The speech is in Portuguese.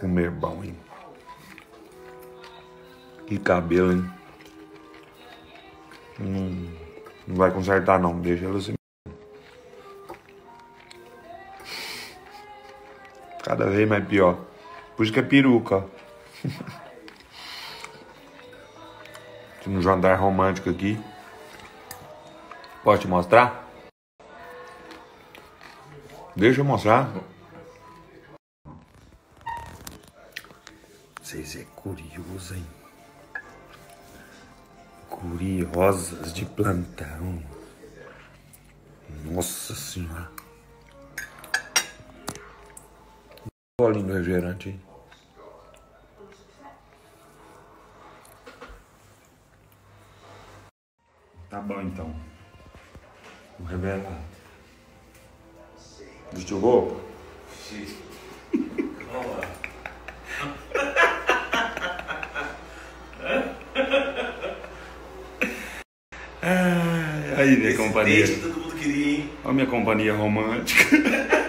Comer bom, hein? Que cabelo, hein? Hum, não vai consertar não, deixa ela assim. Cada vez mais pior. Por isso que é peruca, ó. um jantar romântico aqui. Posso te mostrar? Deixa eu mostrar. Vocês é curioso, hein? Curiosas de plantão. Nossa senhora. Olha do refrigerante, hein? Tá bom então. Vou revelar. Roupa? Sim. Vamos lá. Aí, minha companhia. Date que todo mundo queria, hein? Olha a minha companhia romântica.